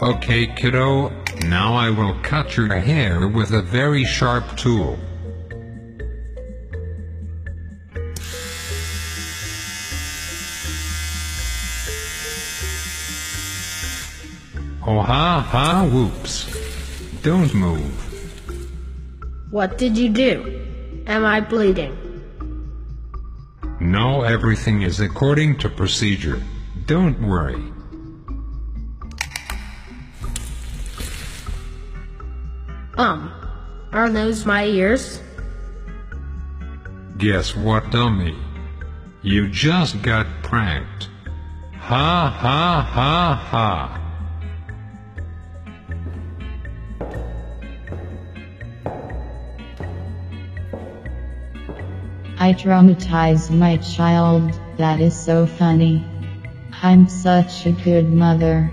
Okay, kiddo, now I will cut your hair with a very sharp tool. Oh ha ha whoops. Don't move. What did you do? Am I bleeding? No, everything is according to procedure. Don't worry. Um, are those my ears? Guess what, dummy? You just got pranked. Ha ha ha ha. I traumatized my child, that is so funny. I'm such a good mother.